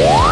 Yeah.